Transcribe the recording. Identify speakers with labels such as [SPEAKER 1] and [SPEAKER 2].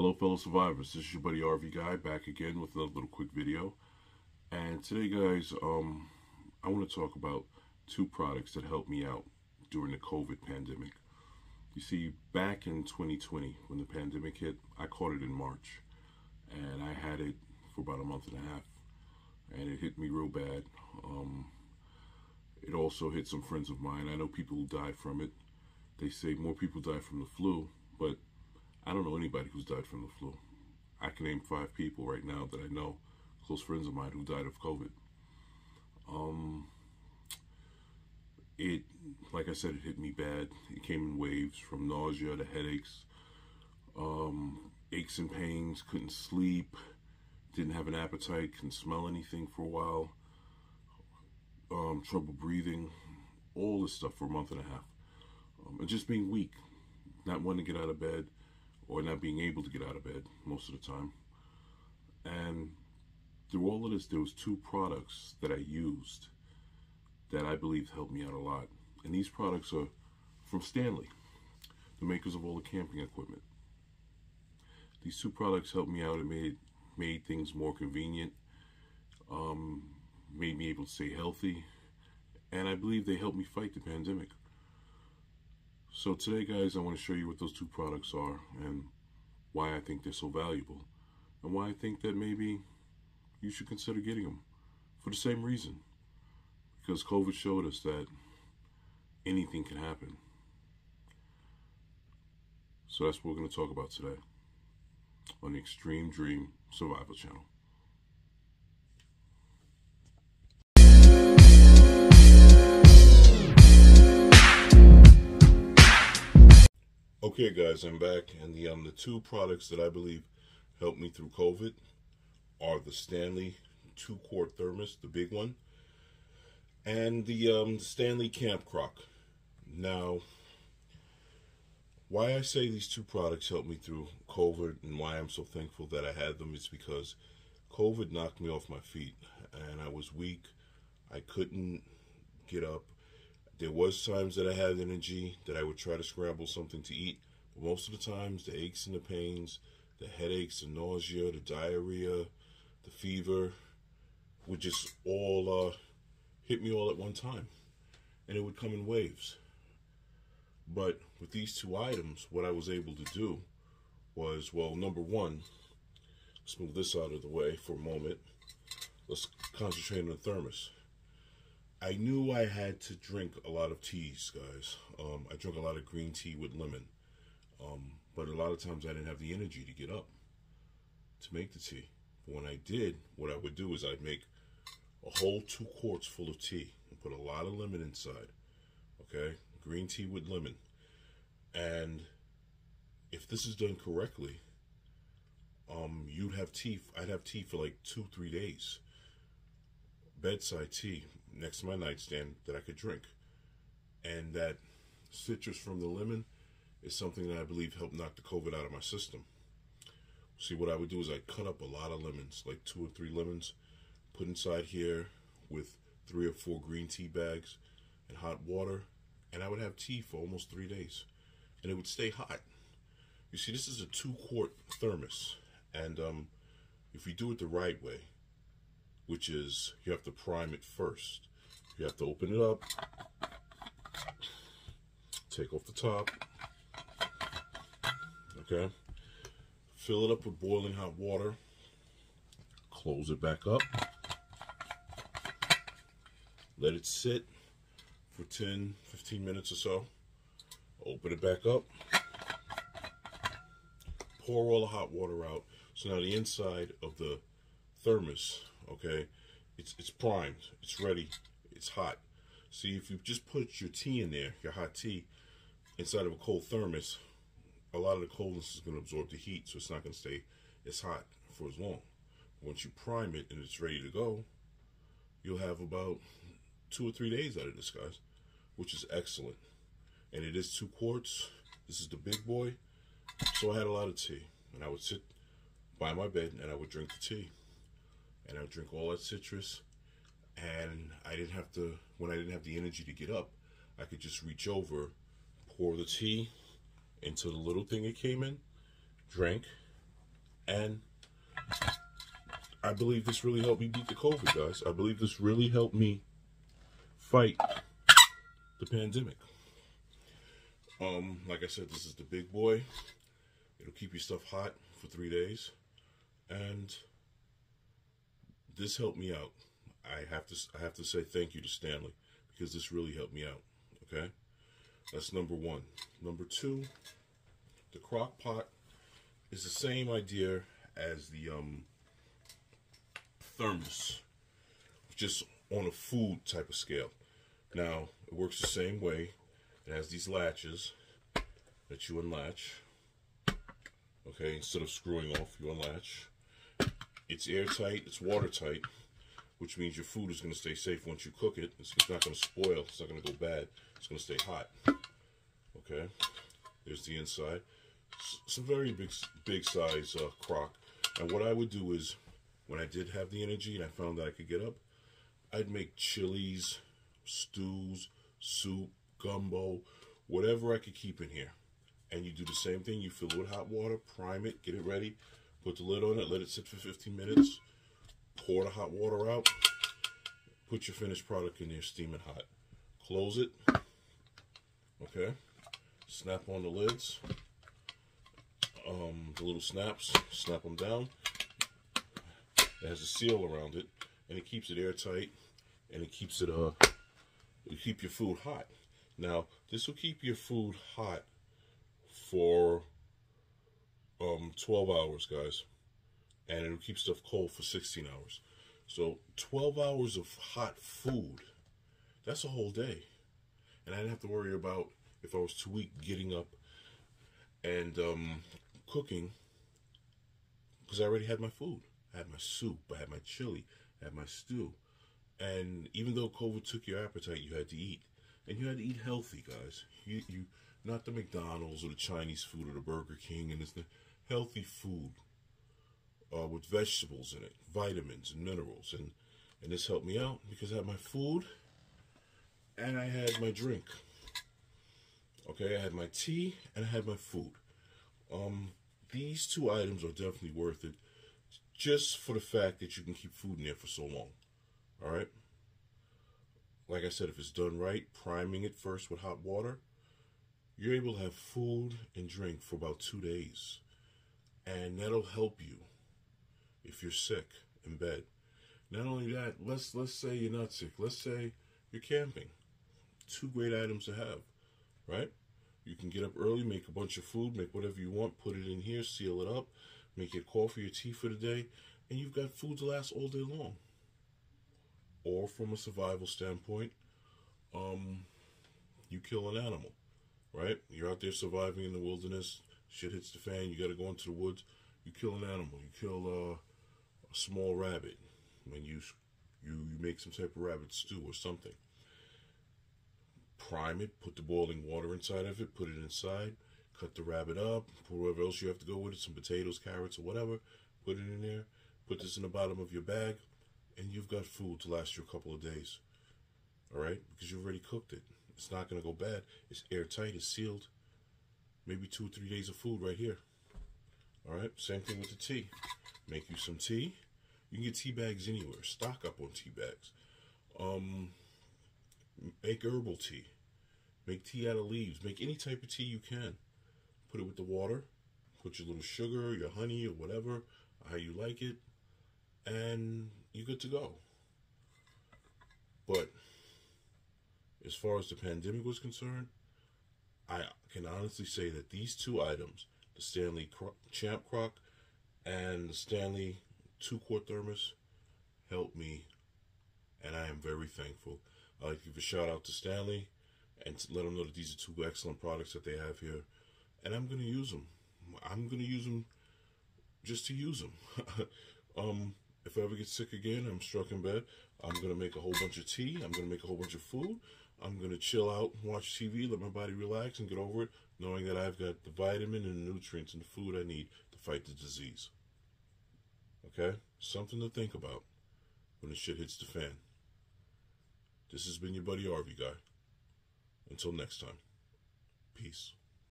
[SPEAKER 1] Hello fellow survivors, this is your buddy RV Guy back again with another little quick video. And today guys, um, I want to talk about two products that helped me out during the COVID pandemic. You see, back in 2020, when the pandemic hit, I caught it in March. And I had it for about a month and a half. And it hit me real bad. Um, it also hit some friends of mine. I know people who died from it. They say more people die from the flu, but I don't know anybody who's died from the flu. I can name five people right now that I know, close friends of mine, who died of COVID. Um, it, like I said, it hit me bad. It came in waves from nausea to headaches, um, aches and pains, couldn't sleep, didn't have an appetite, couldn't smell anything for a while, um, trouble breathing, all this stuff for a month and a half. Um, and just being weak, not wanting to get out of bed or not being able to get out of bed most of the time. And through all of this, there was two products that I used that I believe helped me out a lot. And these products are from Stanley, the makers of all the camping equipment. These two products helped me out and made made things more convenient, um, made me able to stay healthy, and I believe they helped me fight the pandemic. So today, guys, I want to show you what those two products are and why I think they're so valuable and why I think that maybe you should consider getting them for the same reason. Because COVID showed us that anything can happen. So that's what we're going to talk about today on the Extreme Dream Survival Channel. Okay, guys, I'm back, and the um the two products that I believe helped me through COVID are the Stanley two quart thermos, the big one, and the um Stanley Camp Crock. Now, why I say these two products helped me through COVID and why I'm so thankful that I had them is because COVID knocked me off my feet, and I was weak. I couldn't get up there was times that I had energy that I would try to scramble something to eat, but most of the times the aches and the pains, the headaches, the nausea, the diarrhea, the fever would just all uh, hit me all at one time, and it would come in waves. But with these two items, what I was able to do was, well, number one, let's move this out of the way for a moment. Let's concentrate on the thermos. I knew I had to drink a lot of teas, guys. Um, I drank a lot of green tea with lemon. Um, but a lot of times I didn't have the energy to get up to make the tea. But when I did, what I would do is I'd make a whole two quarts full of tea and put a lot of lemon inside. Okay? Green tea with lemon. And if this is done correctly, um, you'd have tea. I'd have tea for like two, three days. Bedside tea next to my nightstand that I could drink. And that citrus from the lemon is something that I believe helped knock the COVID out of my system. See, what I would do is I'd cut up a lot of lemons, like two or three lemons, put inside here with three or four green tea bags and hot water, and I would have tea for almost three days. And it would stay hot. You see, this is a two quart thermos, and um, if you do it the right way, which is you have to prime it first. You have to open it up, take off the top, okay? Fill it up with boiling hot water, close it back up, let it sit for 10, 15 minutes or so, open it back up, pour all the hot water out. So now the inside of the thermos okay? It's, it's primed, it's ready, it's hot. See, if you just put your tea in there, your hot tea, inside of a cold thermos, a lot of the coldness is going to absorb the heat, so it's not going to stay as hot for as long. Once you prime it and it's ready to go, you'll have about two or three days out of this, guys, which is excellent. And it is two quarts. This is the big boy. So I had a lot of tea. And I would sit by my bed and I would drink the tea and I would drink all that citrus. And I didn't have to, when I didn't have the energy to get up, I could just reach over, pour the tea into the little thing it came in, drink, And I believe this really helped me beat the COVID, guys. I believe this really helped me fight the pandemic. Um, like I said, this is the big boy. It'll keep your stuff hot for three days. And this helped me out. I have to I have to say thank you to Stanley because this really helped me out. Okay, that's number one. Number two, the crock pot is the same idea as the um, thermos, just on a food type of scale. Now it works the same way. It has these latches that you unlatch. Okay, instead of screwing off, you unlatch. It's airtight, it's watertight, which means your food is going to stay safe once you cook it. It's not going to spoil, it's not going to go bad, it's going to stay hot. Okay, there's the inside. It's a very big, big size uh, crock. And what I would do is, when I did have the energy and I found that I could get up, I'd make chilies, stews, soup, gumbo, whatever I could keep in here. And you do the same thing. You fill it with hot water, prime it, get it ready, put the lid on it, let it sit for 15 minutes, pour the hot water out, put your finished product in there steaming hot. Close it. Okay. Snap on the lids. Um, the little snaps, snap them down. It has a seal around it, and it keeps it airtight, and it keeps it uh, it keep your food hot. Now, this will keep your food hot for um, 12 hours, guys. And it'll keep stuff cold for 16 hours. So 12 hours of hot food, that's a whole day. And I didn't have to worry about, if I was too weak, getting up and um, cooking because I already had my food. I had my soup, I had my chili, I had my stew. And even though COVID took your appetite, you had to eat. And you had to eat healthy, guys. You, you not the McDonald's or the Chinese food or the Burger King, and it's the healthy food uh, with vegetables in it, vitamins and minerals, and and this helped me out because I had my food and I had my drink. Okay, I had my tea and I had my food. Um, these two items are definitely worth it, just for the fact that you can keep food in there for so long. All right. Like I said, if it's done right, priming it first with hot water, you're able to have food and drink for about two days. And that'll help you if you're sick in bed. Not only that, let's let's say you're not sick. Let's say you're camping. Two great items to have, right? You can get up early, make a bunch of food, make whatever you want, put it in here, seal it up, make your coffee or tea for the day, and you've got food to last all day long. Or from a survival standpoint, um, you kill an animal right? You're out there surviving in the wilderness. Shit hits the fan. You got to go into the woods. You kill an animal. You kill uh, a small rabbit. When you you you make some type of rabbit stew or something. Prime it. Put the boiling water inside of it. Put it inside. Cut the rabbit up. Put whatever else you have to go with it. Some potatoes, carrots, or whatever. Put it in there. Put this in the bottom of your bag, and you've got food to last you a couple of days. All right, because you've already cooked it. It's not going to go bad. It's airtight. It's sealed. Maybe two or three days of food right here. All right. Same thing with the tea. Make you some tea. You can get tea bags anywhere. Stock up on tea bags. Um, make herbal tea. Make tea out of leaves. Make any type of tea you can. Put it with the water. Put your little sugar, your honey, or whatever, how you like it, and you're good to go. But as far as the pandemic was concerned, I can honestly say that these two items, the Stanley Camp Crock and the Stanley two quart thermos, helped me, and I am very thankful. I'd like to give a shout out to Stanley and to let them know that these are two excellent products that they have here, and I'm going to use them. I'm going to use them just to use them. um, if I ever get sick again, I'm struck in bed. I'm going to make a whole bunch of tea. I'm going to make a whole bunch of food. I'm going to chill out, watch TV, let my body relax, and get over it, knowing that I've got the vitamin and the nutrients and the food I need to fight the disease. Okay? Something to think about when the shit hits the fan. This has been your buddy RV guy. Until next time, peace.